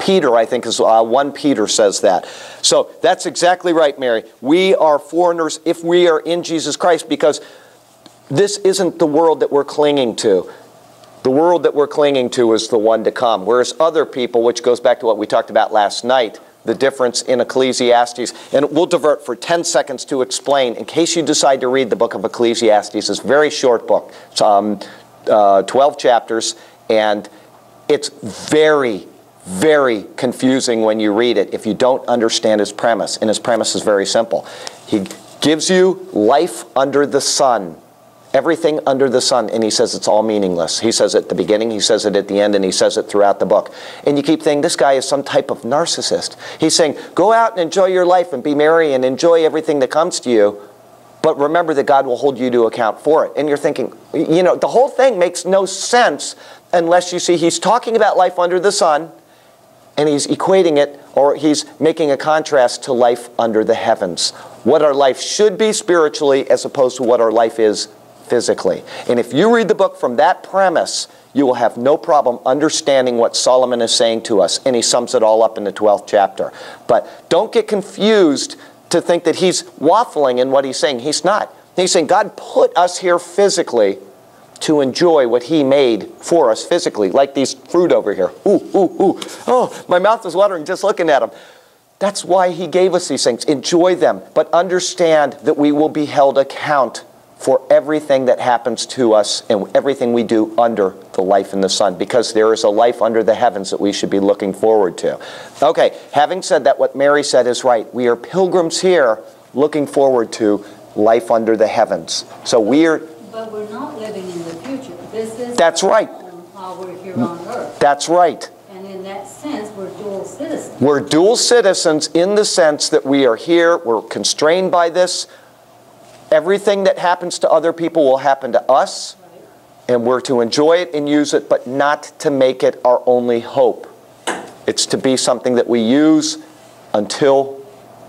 Peter, I think, is uh, 1 Peter says that. So that's exactly right, Mary. We are foreigners if we are in Jesus Christ because this isn't the world that we're clinging to. The world that we're clinging to is the one to come. Whereas other people, which goes back to what we talked about last night, the difference in Ecclesiastes. And we'll divert for 10 seconds to explain, in case you decide to read the book of Ecclesiastes. It's a very short book, it's, um, uh, 12 chapters, and it's very, very confusing when you read it if you don't understand his premise. And his premise is very simple. He gives you life under the sun everything under the sun, and he says it's all meaningless. He says it at the beginning, he says it at the end, and he says it throughout the book. And you keep thinking, this guy is some type of narcissist. He's saying, go out and enjoy your life and be merry and enjoy everything that comes to you, but remember that God will hold you to account for it. And you're thinking, you know, the whole thing makes no sense unless you see he's talking about life under the sun, and he's equating it or he's making a contrast to life under the heavens. What our life should be spiritually as opposed to what our life is physically. And if you read the book from that premise, you will have no problem understanding what Solomon is saying to us. And he sums it all up in the 12th chapter. But don't get confused to think that he's waffling in what he's saying. He's not. He's saying God put us here physically to enjoy what he made for us physically, like these fruit over here. Ooh, ooh, ooh. Oh, my mouth is watering just looking at them. That's why he gave us these things. Enjoy them, but understand that we will be held account for everything that happens to us and everything we do under the life in the sun because there is a life under the heavens that we should be looking forward to. Okay, having said that, what Mary said is right. We are pilgrims here looking forward to life under the heavens. So we are. But we're not living in the future. This is. That's right. While we're here on earth. That's right. And in that sense, we're dual citizens. We're dual citizens in the sense that we are here, we're constrained by this, Everything that happens to other people will happen to us, and we're to enjoy it and use it, but not to make it our only hope. It's to be something that we use until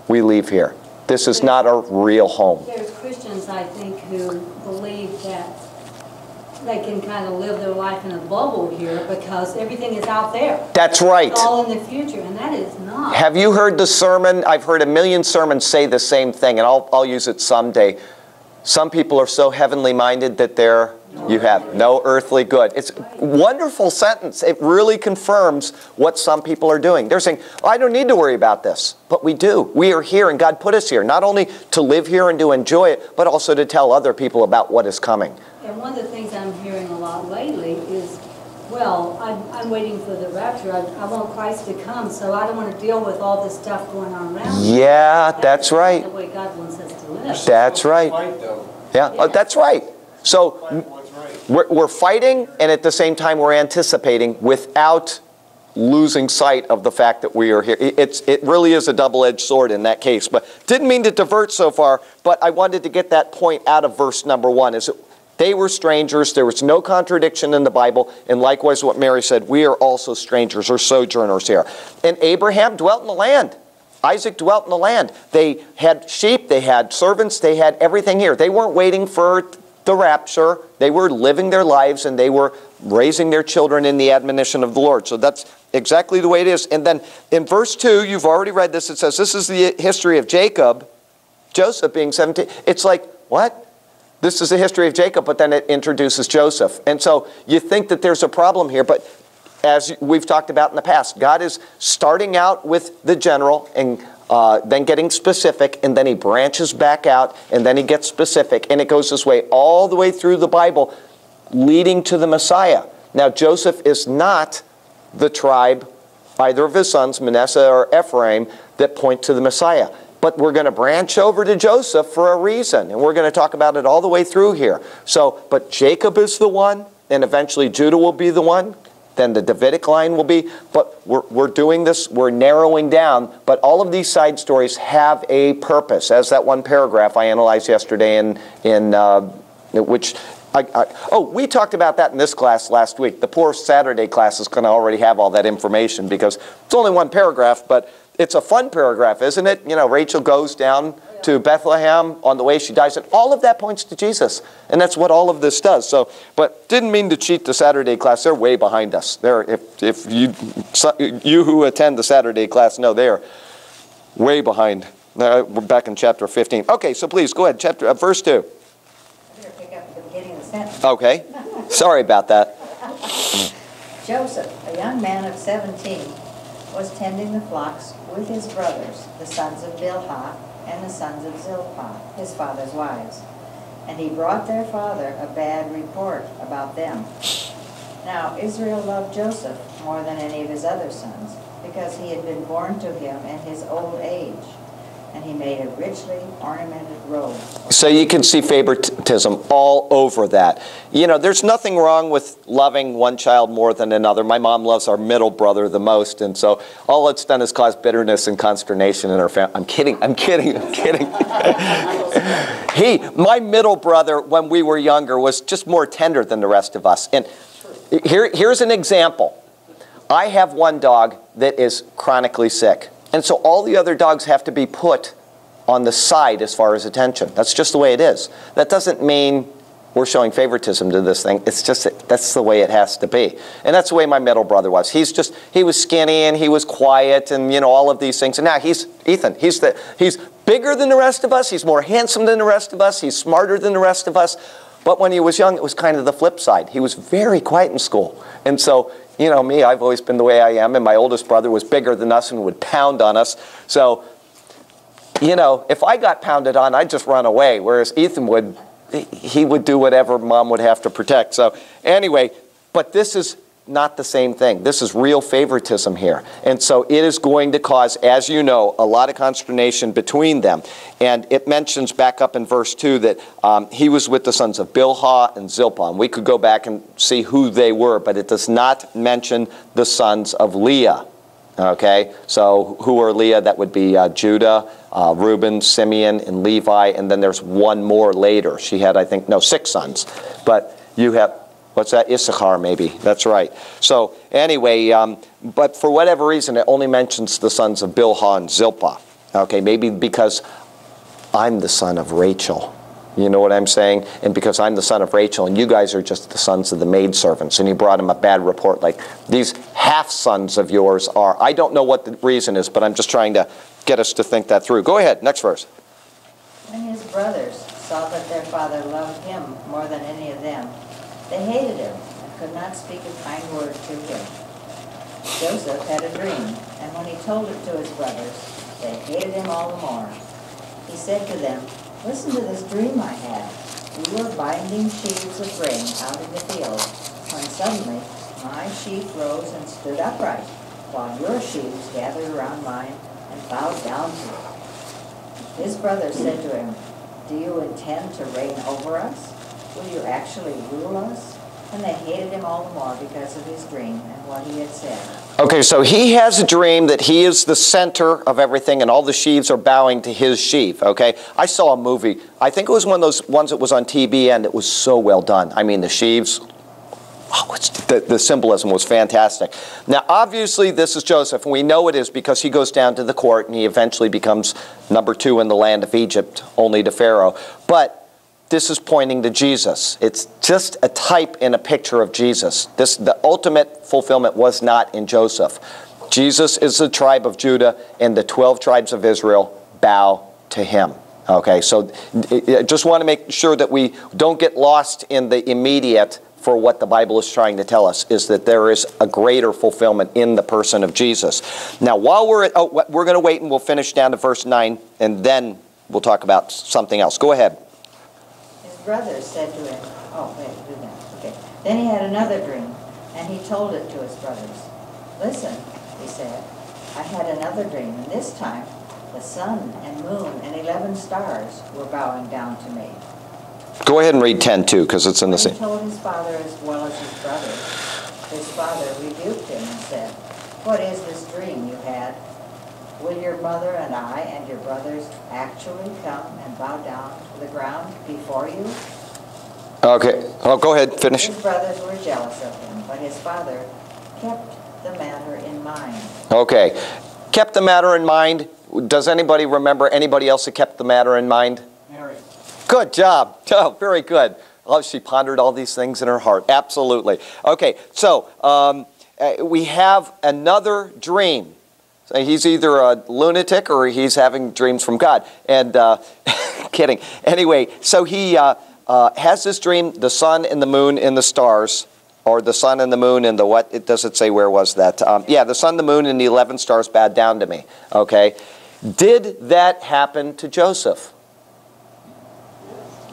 we leave here. This is not a real home. There's Christians, I think, who believe that they can kind of live their life in a bubble here because everything is out there. That's right. It's all in the future, and that is not. Have you heard the sermon? I've heard a million sermons say the same thing, and I'll, I'll use it someday. Some people are so heavenly minded that they're you have no earthly good. It's a wonderful sentence. It really confirms what some people are doing. They're saying, oh, I don't need to worry about this. But we do. We are here and God put us here, not only to live here and to enjoy it, but also to tell other people about what is coming. And one of the things I'm hearing a lot lately is, well, I'm, I'm waiting for the rapture. I, I, want Christ to come, so I don't want to deal with all this stuff going on around me. Yeah, that's, that's right. The way God wants us to live. That's right. Yeah, oh, that's right. So we're, we're fighting, and at the same time, we're anticipating without losing sight of the fact that we are here. It's, it really is a double edged sword in that case. But didn't mean to divert so far, but I wanted to get that point out of verse number one. Is it, they were strangers. There was no contradiction in the Bible. And likewise, what Mary said, we are also strangers or sojourners here. And Abraham dwelt in the land. Isaac dwelt in the land. They had sheep, they had servants, they had everything here. They weren't waiting for the rapture. They were living their lives and they were raising their children in the admonition of the Lord. So that's exactly the way it is. And then in verse 2, you've already read this. It says, This is the history of Jacob, Joseph being 17. It's like, what? This is the history of Jacob, but then it introduces Joseph. And so you think that there's a problem here, but as we've talked about in the past, God is starting out with the general and uh, then getting specific, and then he branches back out, and then he gets specific, and it goes this way all the way through the Bible, leading to the Messiah. Now, Joseph is not the tribe, either of his sons, Manasseh or Ephraim, that point to the Messiah. But we're going to branch over to Joseph for a reason, and we're going to talk about it all the way through here. So, but Jacob is the one, and eventually Judah will be the one then the Davidic line will be. But we're, we're doing this, we're narrowing down, but all of these side stories have a purpose, as that one paragraph I analyzed yesterday in, in uh, which I, I, oh, we talked about that in this class last week. The poor Saturday class is going to already have all that information because it's only one paragraph, but it's a fun paragraph, isn't it? You know, Rachel goes down to Bethlehem. On the way, she dies. And all of that points to Jesus. And that's what all of this does. So, but didn't mean to cheat the Saturday class. They're way behind us. They're, if, if you, you who attend the Saturday class know they are way behind. Uh, we're back in chapter 15. Okay, so please go ahead. Chapter, uh, verse 2. pick up the beginning of the sentence. Okay. Sorry about that. Joseph, a young man of 17, was tending the flocks with his brothers, the sons of Bilhah and the sons of Zilpah, his father's wives. And he brought their father a bad report about them. Now Israel loved Joseph more than any of his other sons, because he had been born to him in his old age and he made a richly ornamented robe. So you can see favoritism all over that. You know, there's nothing wrong with loving one child more than another. My mom loves our middle brother the most, and so all it's done is cause bitterness and consternation in our family. I'm kidding, I'm kidding, I'm kidding. he, my middle brother, when we were younger, was just more tender than the rest of us. And here, here's an example. I have one dog that is chronically sick. And so all the other dogs have to be put on the side as far as attention. That's just the way it is. That doesn't mean we're showing favoritism to this thing. It's just that's the way it has to be. And that's the way my middle brother was. He's just he was skinny and he was quiet and you know all of these things. And now he's Ethan. He's the he's bigger than the rest of us. He's more handsome than the rest of us. He's smarter than the rest of us. But when he was young, it was kind of the flip side. He was very quiet in school. And so you know me, I've always been the way I am, and my oldest brother was bigger than us and would pound on us. So, you know, if I got pounded on, I'd just run away, whereas Ethan would, he would do whatever mom would have to protect. So, anyway, but this is not the same thing. This is real favoritism here. And so it is going to cause, as you know, a lot of consternation between them. And it mentions back up in verse 2 that um, he was with the sons of Bilhah and Zilpah. And we could go back and see who they were, but it does not mention the sons of Leah. Okay, so who are Leah? That would be uh, Judah, uh, Reuben, Simeon, and Levi. And then there's one more later. She had, I think, no, six sons. But you have, What's that? Issachar, maybe. That's right. So, anyway, um, but for whatever reason, it only mentions the sons of Bilhah and Zilpah. Okay, maybe because I'm the son of Rachel. You know what I'm saying? And because I'm the son of Rachel, and you guys are just the sons of the maidservants, and he brought him a bad report like these half sons of yours are. I don't know what the reason is, but I'm just trying to get us to think that through. Go ahead, next verse. When his brothers saw that their father loved him more than any of them, they hated him and could not speak a kind word to him. Joseph had a dream, and when he told it to his brothers, they hated him all the more. He said to them, Listen to this dream I had. We were binding sheaves of grain out in the field, when suddenly my sheaf rose and stood upright, while your sheaves gathered around mine and bowed down to it. His brothers said to him, Do you intend to reign over us? Will you actually rule us? And they hated him all the more because of his dream and what he had said. Okay, so he has a dream that he is the center of everything and all the sheaves are bowing to his sheaf, okay? I saw a movie, I think it was one of those ones that was on TBN it was so well done. I mean, the sheaves, oh, the, the symbolism was fantastic. Now, obviously, this is Joseph, and we know it is because he goes down to the court and he eventually becomes number two in the land of Egypt, only to Pharaoh. But this is pointing to Jesus. It's just a type and a picture of Jesus. This, the ultimate fulfillment was not in Joseph. Jesus is the tribe of Judah, and the 12 tribes of Israel bow to him. Okay, so I just want to make sure that we don't get lost in the immediate for what the Bible is trying to tell us is that there is a greater fulfillment in the person of Jesus. Now, while we're at, oh, we're going to wait and we'll finish down to verse 9 and then we'll talk about something else. Go ahead brothers said to him, oh, wait, do that. Okay. Then he had another dream, and he told it to his brothers. Listen, he said, I had another dream, and this time the sun and moon and 11 stars were bowing down to me. Go ahead and read 10 too, because it's in the same. He told his father as well as his brothers. His father rebuked him and said, What is this dream you had? Will your mother and I and your brothers actually come and bow down to the ground before you? Okay. Oh, go ahead. Finish. His brothers were jealous of him, but his father kept the matter in mind. Okay. Kept the matter in mind does anybody remember anybody else that kept the matter in mind? Mary. Good job. Oh, very good. Oh, she pondered all these things in her heart. Absolutely. Okay, so um, uh, we have another dream. He's either a lunatic or he's having dreams from God. And uh, kidding. Anyway, so he uh, uh, has this dream the sun and the moon and the stars, or the sun and the moon and the what? It doesn't say where was that. Um, yeah, the sun, the moon, and the 11 stars bowed down to me. Okay. Did that happen to Joseph?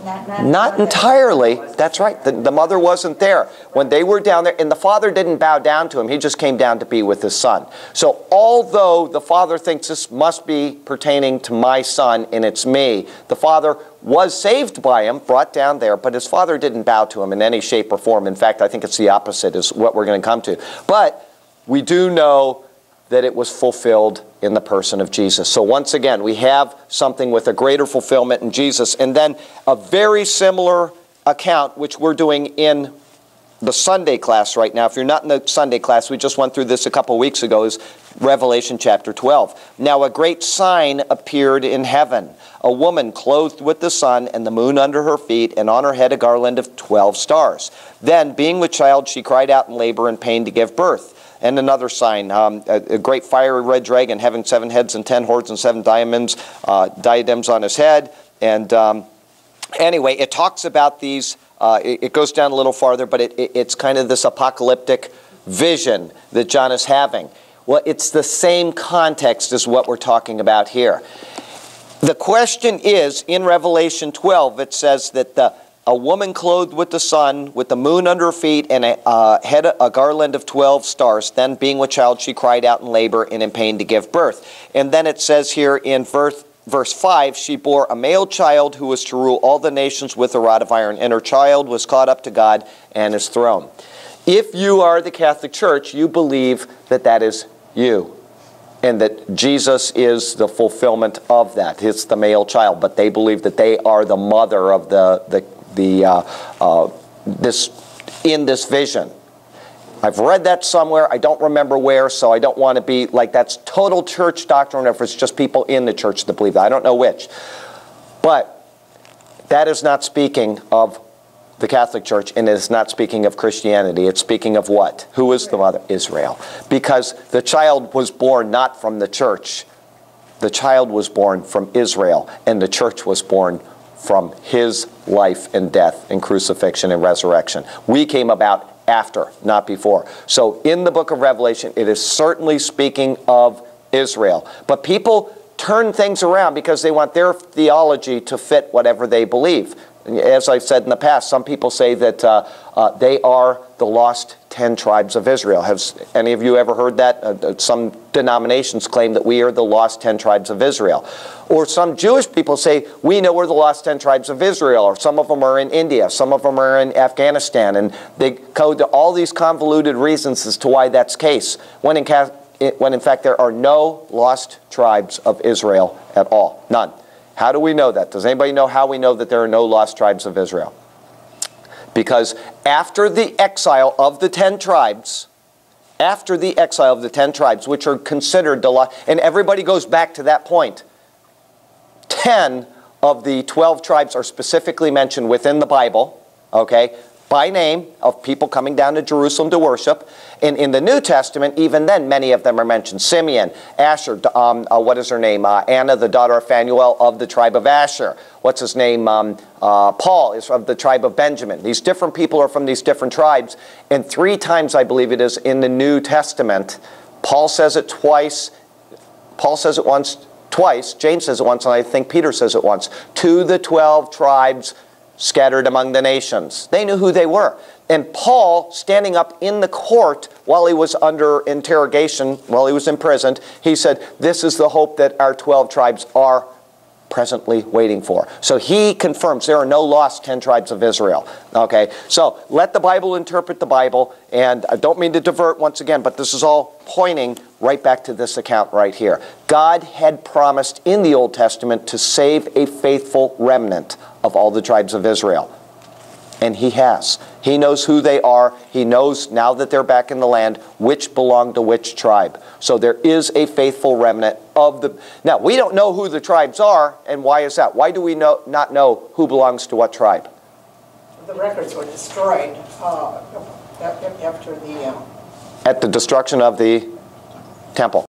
Not, not, Not entirely. That's right. The, the mother wasn't there. When they were down there, and the father didn't bow down to him, he just came down to be with his son. So, although the father thinks this must be pertaining to my son and it's me, the father was saved by him, brought down there, but his father didn't bow to him in any shape or form. In fact, I think it's the opposite, is what we're going to come to. But we do know that it was fulfilled in the person of Jesus. So once again, we have something with a greater fulfillment in Jesus. And then a very similar account, which we're doing in the Sunday class right now. If you're not in the Sunday class, we just went through this a couple weeks ago, is Revelation chapter 12. Now a great sign appeared in heaven a woman clothed with the sun and the moon under her feet, and on her head a garland of 12 stars. Then, being with child, she cried out in labor and pain to give birth. And another sign, um, a, a, great fiery red dragon having seven heads and ten horns and seven diamonds, uh, diadems on his head. And um, anyway, it talks about these, uh, it, it, goes down a little farther, but it, it, it's kind of this apocalyptic vision that John is having. Well, it's the same context as what we're talking about here. The question is in Revelation 12, it says that the a woman clothed with the sun, with the moon under her feet, and a, uh, had a, garland of 12 stars. Then, being with child, she cried out in labor and in pain to give birth. And then it says here in verse, verse 5 she bore a male child who was to rule all the nations with a rod of iron, and her child was caught up to God and his throne. If you are the Catholic Church, you believe that that is you. And that Jesus is the fulfillment of that. It's the male child, but they believe that they are the mother of the, the the uh, uh, this in this vision. I've read that somewhere. I don't remember where, so I don't want to be like that's total church doctrine if it's just people in the church that believe that. I don't know which. But that is not speaking of the Catholic Church and it is not speaking of Christianity. It's speaking of what? Who is the mother? Israel. Because the child was born not from the church. The child was born from Israel, and the church was born from his life and death and crucifixion and resurrection. We came about after, not before. So in the book of Revelation, it is certainly speaking of Israel. But people turn things around because they want their theology to fit whatever they believe. As I've said in the past, some people say that uh, uh, they are the lost ten tribes of Israel. Have any of you ever heard that? Uh, uh, some denominations claim that we are the lost ten tribes of Israel. Or some Jewish people say, we know we're the lost ten tribes of Israel. Or some of them are in India, some of them are in Afghanistan. And they go to all these convoluted reasons as to why that's case, when in, when in fact there are no lost tribes of Israel at all. None. How do we know that? Does anybody know how we know that there are no lost tribes of Israel? Because after the exile of the ten tribes, after the exile of the ten tribes, which are considered the lost, and everybody goes back to that point, ten of the 12 tribes are specifically mentioned within the Bible, okay? By name of people coming down to Jerusalem to worship. And in the New Testament, even then, many of them are mentioned. Simeon, Asher, um, uh, what is her name? Uh, Anna, the daughter of Phanuel of the tribe of Asher. What's his name? Um, uh, Paul is of the tribe of Benjamin. These different people are from these different tribes. And three times, I believe it is, in the New Testament, Paul says it twice. Paul says it once, twice. James says it once, and I think Peter says it once. To the 12 tribes scattered among the nations. They knew who they were. And Paul, standing up in the court while he was under interrogation, while he was imprisoned, he said, This is the hope that our 12 tribes are presently waiting for. So he confirms there are no lost 10 tribes of Israel. Okay, so let the Bible interpret the Bible. And I don't mean to divert once again, but this is all pointing right back to this account right here. God had promised in the Old Testament to save a faithful remnant of all the tribes of Israel. And he has. He knows who they are. He knows now that they're back in the land which belong to which tribe. So there is a faithful remnant of the. Now, we don't know who the tribes are, and why is that? Why do we know, not know who belongs to what tribe? The records were destroyed uh, after the, um, At the destruction of the temple.